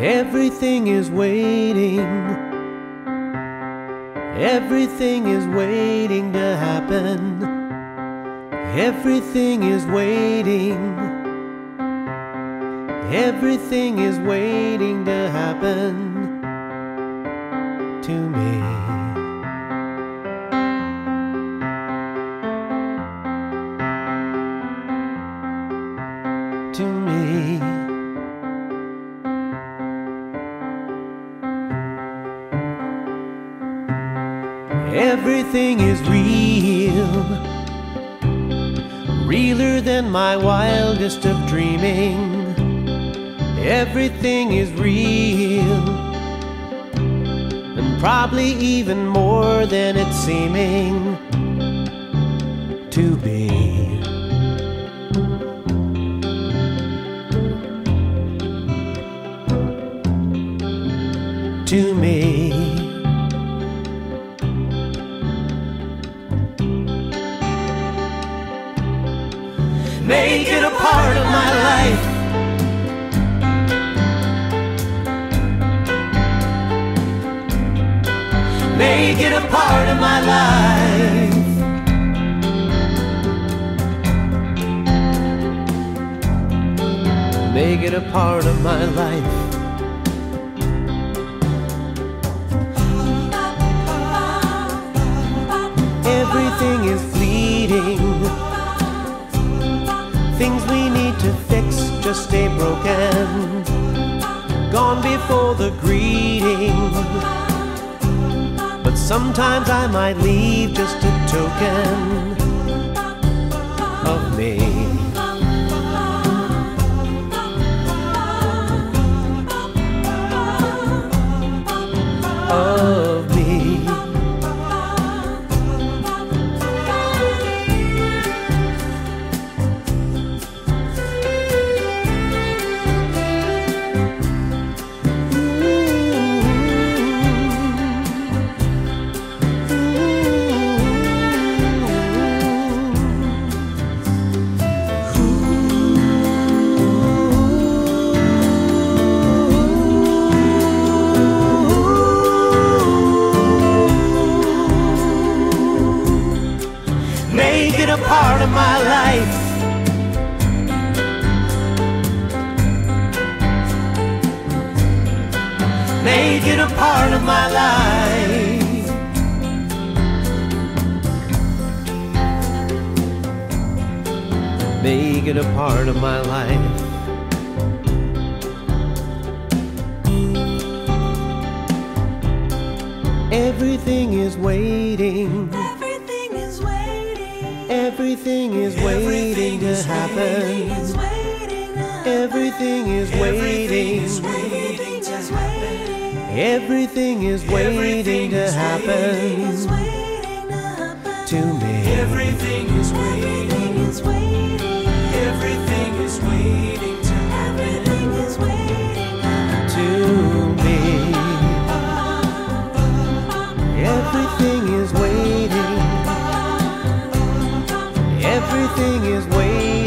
Everything is waiting. Everything is waiting to happen. Everything is waiting. Everything is waiting to happen to me. Everything is real, realer than my wildest of dreaming. Everything is real, and probably even more than it's seeming to be. To me. A part of my life. Make it a part of my life. Everything is fleeting. Things we need to fix just stay broken. Gone before the greeting. Sometimes I might leave just a token of me. Life. Make it a part of my life. Make it a part of my life. Everything is waiting. Everything is waiting. Everything is waiting to happen. Is waiting. Everything is waiting. Everything is waiting. Everything is waiting to happen Everything is waiting